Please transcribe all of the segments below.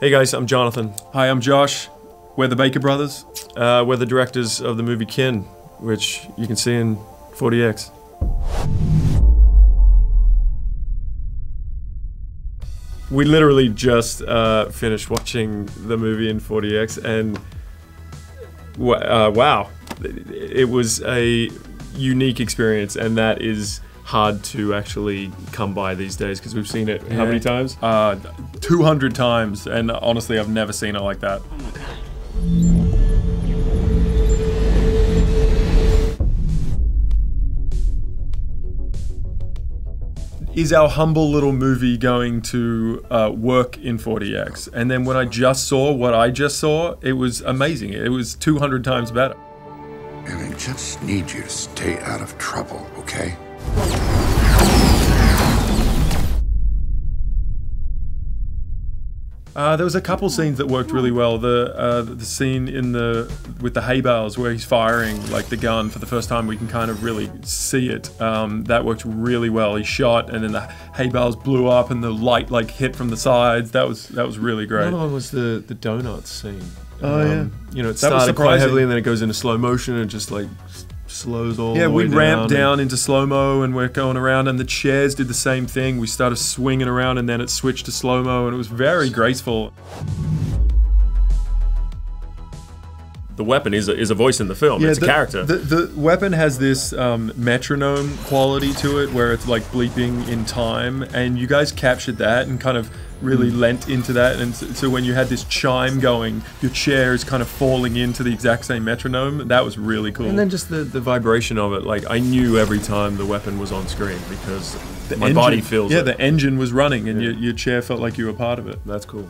Hey guys, I'm Jonathan. Hi, I'm Josh. We're the Baker Brothers. Uh, we're the directors of the movie Kin, which you can see in 4DX. We literally just uh, finished watching the movie in 4DX, and uh, wow, it was a unique experience, and that is hard to actually come by these days because we've seen it how many times? Uh, 200 times, and honestly, I've never seen it like that. Is our humble little movie going to uh, work in 4DX? And then when I just saw what I just saw, it was amazing. It was 200 times better. And I just need you to stay out of trouble, okay? Uh, there was a couple scenes that worked really well. The uh, the scene in the with the hay bales where he's firing like the gun for the first time, we can kind of really see it. Um, that worked really well. He shot, and then the hay bales blew up, and the light like hit from the sides. That was that was really great. Another one was the the donuts scene. Oh um, yeah, you know it started quite heavily, and then it goes into slow motion and just like slows all yeah, we ramped down, down into slow mo and we're going around, and the chairs did the same thing. We started swinging around, and then it switched to slow mo, and it was very graceful. The weapon is a, is a voice in the film. Yeah, it's the, a character. The, the weapon has this um, metronome quality to it, where it's like bleeping in time, and you guys captured that and kind of really mm. lent into that. And so, so, when you had this chime going, your chair is kind of falling into the exact same metronome. That was really cool. And then just the, the vibration of it. Like I knew every time the weapon was on screen because the my engine, body feels yeah, it. the engine was running and yeah. your, your chair felt like you were part of it. That's cool.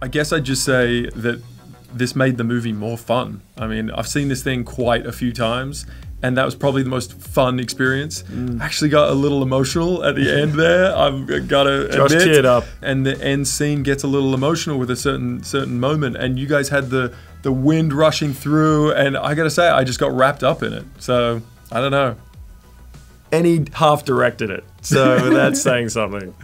I guess I'd just say that this made the movie more fun. I mean, I've seen this thing quite a few times, and that was probably the most fun experience. Mm. Actually, got a little emotional at the end there. I've got to Josh admit, teared up, and the end scene gets a little emotional with a certain certain moment. And you guys had the the wind rushing through, and I got to say, I just got wrapped up in it. So I don't know. And he half directed it, so that's saying something.